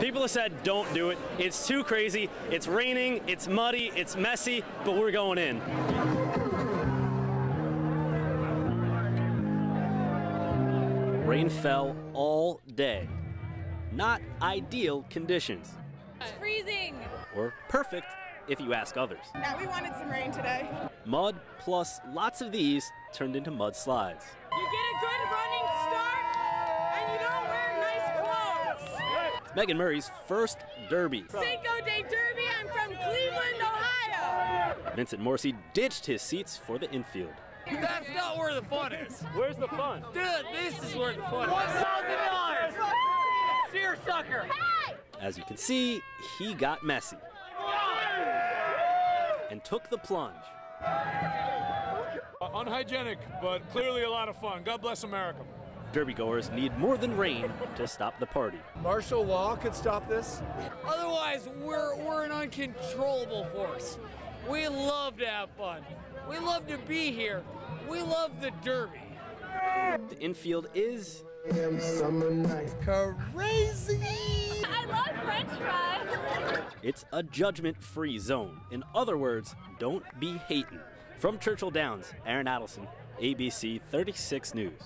People have said don't do it. It's too crazy. It's raining, it's muddy, it's messy, but we're going in. Rain fell all day. Not ideal conditions, It's freezing. or perfect if you ask others. Yeah, we wanted some rain today. Mud plus lots of these turned into mud slides. You get a good Megan Murray's first derby. Cinco de Derby, I'm from Cleveland, Ohio. Vincent Morrissey ditched his seats for the infield. That's not where the fun is. Where's the fun? Dude, this is where the fun is. $1,000! Seersucker! Hey! As you can see, he got messy and took the plunge. Uh, unhygienic, but clearly a lot of fun. God bless America. Derbygoers need more than rain to stop the party. Martial law could stop this. Otherwise, we're, we're an uncontrollable force. We love to have fun. We love to be here. We love the Derby. The infield is summer night Crazy! I love french fries. it's a judgment-free zone. In other words, don't be hating. From Churchill Downs, Aaron Adelson, ABC 36 News.